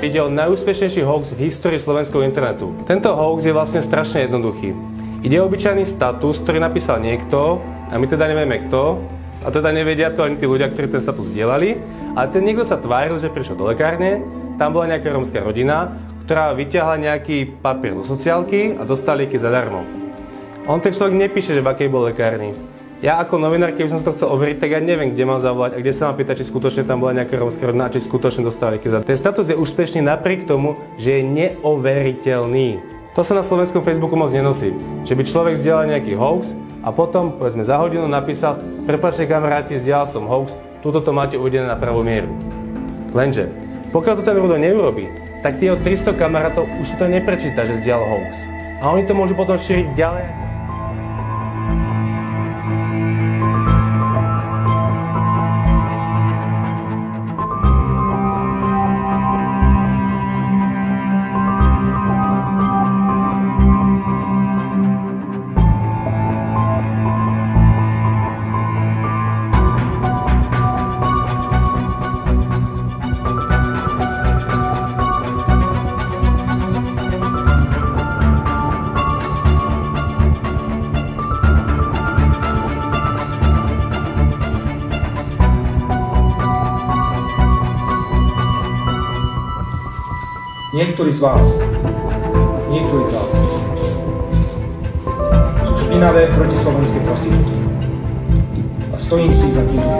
to najúspešnejší hoax v histórii slovenského internetu. Tento hoax je vlastne strašne jednoduchý. Ide o obyčajný status, ktorý napísal niekto, a my teda nevieme kto, a teda nevedia to ani tí ľudia, ktorí ten status dielali, ale ten niekto sa tváril, že prišiel do lekárne, tam bola nejaká rómska rodina, ktorá vyťahla nejaký papier do sociálky a dostali lieky zadarmo. On ten človek nepíše, že v akej bol lekárni. Ja ako novinár, keby som to chcel overiť, tak ja neviem, kde mám zavolať a kde sa mám pýtať, či skutočne tam bola nejaká rómska rodina a či skutočne dostali za. Ten status je úspešný napriek tomu, že je neoveriteľný. To sa na slovenskom Facebooku moc nenosí. Že by človek zdieľal nejaký hoax a potom, povedzme, za hodinu napísal, prepáčte kamaráti, zdieľal som hoax, tuto to máte uvedené na pravú mieru. Lenže, pokiaľ to ten Rudo neurobi, tak tie 300 kamarátov už to neprečíta, že zdieľal hoax. A oni to môžu potom šíriť ďalej Niektorí z vás, niektorí z vás. Sú špinavé protislovenské prostitútky. A stojím si za týmto